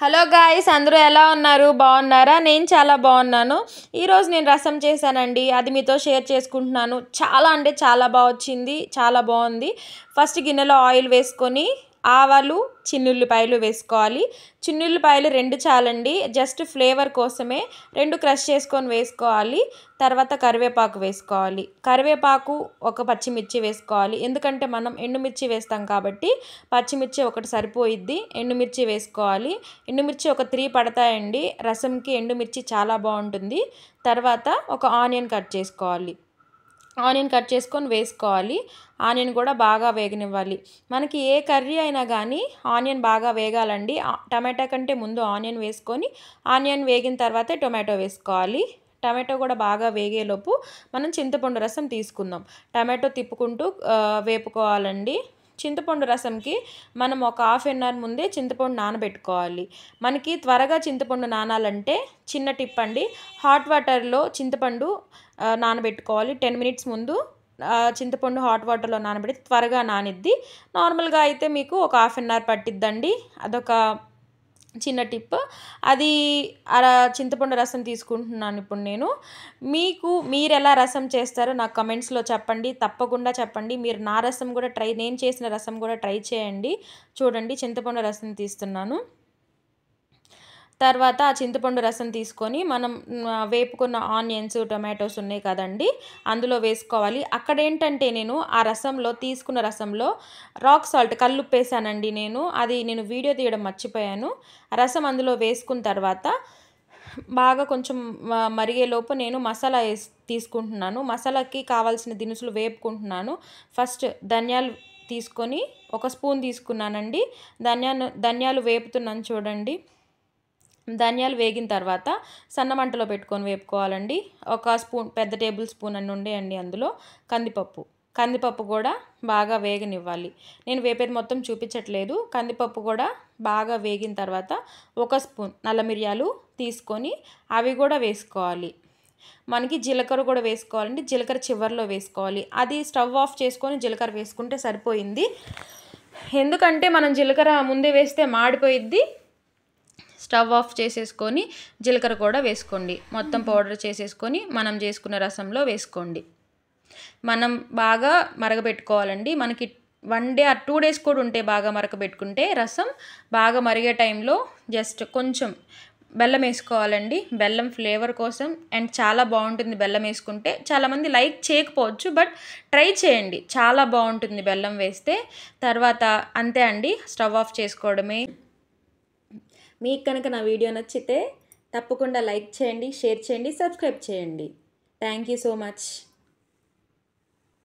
Hello guys అందరూ ఎలా ఉన్నారు? బాగున్నారా? నేను చాలా బాగున్నాను. ఈరోజు నేను రసం చేశానండి. అది మీతో షేర్ చేసుకుంటున్నాను. చాలా అంటే చాలా బాగా వచ్చింది. చాలా బాగుంది. ఫస్ట్ గిన్నెలో ఆయిల్ వేసుకొని ఆవాలు చిన్నుల్లిపాయలు వేసుకోవాలి. చిన్నుల్లిపాయలు రెండు చాలండి. జస్ట్ ఫ్లేవర్ కోసమే రెండు క్రష్ చేసుకొని వేసుకోవాలి. తర్వాత కరివేపాకు వేసుకోవాలి. కరివేపాకు ఒక పచ్చిమిర్చి వేసుకోవాలి. ఎందుకంటే మనం ఎండుమిర్చి వేస్తాం కాబట్టి పచ్చిమిర్చి ఒకటి సరిపోయిద్ది. ఎండుమిర్చి వేసుకోవాలి. ఎండుమిర్చి ఒక త్రీ పడతాయండి. రసంకి ఎండుమిర్చి చాలా బాగుంటుంది. తర్వాత ఒక ఆనియన్ కట్ చేసుకోవాలి. ఆనియన్ కట్ చేసుకొని వేసుకోవాలి. ఆనియన్ కూడా బాగా వేగనివ్వాలి. మనకి ఏ కర్రీ అయినా కానీ ఆనియన్ బాగా వేగాలండి. టమాటా కంటే ముందు ఆనియన్ వేసుకొని ఆనియన్ వేగిన తర్వాతే టొమాటో వేసుకోవాలి. టమాటో కూడా బాగా వేగేలోపు మనం చింతపండు రసం తీసుకుందాం. టమాటో తిప్పుకుంటూ వేపుకోవాలండి. చింతపండు రసంకి మనం ఒక హాఫ్ అన్ అవర్ ముందే చింతపండు నానబెట్టుకోవాలి. మనకి త్వరగా చింతపండు నానాలంటే చిన్న టిప్ అండి. హాట్ వాటర్లో చింతపండు నానబెట్టుకోవాలి. టెన్ మినిట్స్ ముందు చింతపండు హాట్ వాటర్లో నానబెడితే త్వరగా నానిద్ది. నార్మల్గా అయితే మీకు ఒక హాఫ్ అన్ అవర్ పట్టిద్దండి. అదొక చిన్న టిప్. అది అలా చింతపండు రసం తీసుకుంటున్నాను ఇప్పుడు నేను. మీకు మీరు ఎలా రసం చేస్తారో నాకు కమెంట్స్లో చెప్పండి. తప్పకుండా చెప్పండి. మీరు నా రసం కూడా ట్రై నేను చేసిన రసం కూడా ట్రై చేయండి. చూడండి చింతపండు రసం తీస్తున్నాను. తర్వాత ఆ చింతపండు రసం తీసుకొని మనం వేపుకున్న ఆనియన్స్ టొమాటోస్ ఉన్నాయి కదండి అందులో వేసుకోవాలి. అక్కడ ఏంటంటే నేను ఆ రసంలో తీసుకున్న రసంలో రాక్ సాల్ట్ కల్లుప్పేసానండి నేను. అది నేను వీడియో తీయడం మర్చిపోయాను. రసం అందులో వేసుకున్న తర్వాత బాగా కొంచెం మరిగేలోపు నేను మసాలా వేసి తీసుకుంటున్నాను. మసాలాకి కావాల్సిన దినుసులు వేపుకుంటున్నాను. ఫస్ట్ ధనియాలు తీసుకొని ఒక స్పూన్ తీసుకున్నానండి. ధనియాను ధనియాలు వేపుతున్నాను చూడండి. ధనియాలు వేగిన తర్వాత సన్నమంటలో పెట్టుకొని వేపుకోవాలండి. ఒక స్పూన్ పెద్ద టేబుల్ స్పూన్ అన్ని ఉండేయండి అందులో. కందిపప్పు. కందిపప్పు కూడా బాగా వేగనివ్వాలి. నేను వేపేది మొత్తం చూపించట్లేదు. కందిపప్పు కూడా బాగా వేగిన తర్వాత ఒక స్పూన్ నల్ల మిరియాలు తీసుకొని అవి కూడా వేసుకోవాలి. మనకి జీలకర్ర కూడా వేసుకోవాలండి. జీలకర్ర చివరిలో వేసుకోవాలి. అది స్టవ్ ఆఫ్ చేసుకొని జీలకర్ర వేసుకుంటే సరిపోయింది. ఎందుకంటే మనం జీలకర్ర ముందే వేస్తే మాడిపోయిద్ది. స్టవ్ ఆఫ్ చేసేసుకొని జీలకర్ర కూడా వేసుకోండి. మొత్తం పౌడర్ చేసేసుకొని మనం చేసుకున్న రసంలో వేసుకోండి. మనం బాగా మరగబెట్టుకోవాలండి. మనకి వన్ డే ఆ టూ డేస్ కూడా ఉంటే బాగా మరగబెట్టుకుంటే రసం బాగా మరిగే టైంలో జస్ట్ కొంచెం బెల్లం వేసుకోవాలండి. బెల్లం ఫ్లేవర్ కోసం అండ్ చాలా బాగుంటుంది బెల్లం వేసుకుంటే. చాలామంది లైక్ చేయకపోవచ్చు బట్ ట్రై చేయండి. చాలా బాగుంటుంది బెల్లం వేస్తే. తర్వాత అంతే అండి స్టవ్ ఆఫ్ చేసుకోవడమే. మీకు కనుక నా వీడియో నచ్చితే తప్పకుండా లైక్ చేయండి షేర్ చేయండి సబ్స్క్రైబ్ చేయండి. Thank you so much.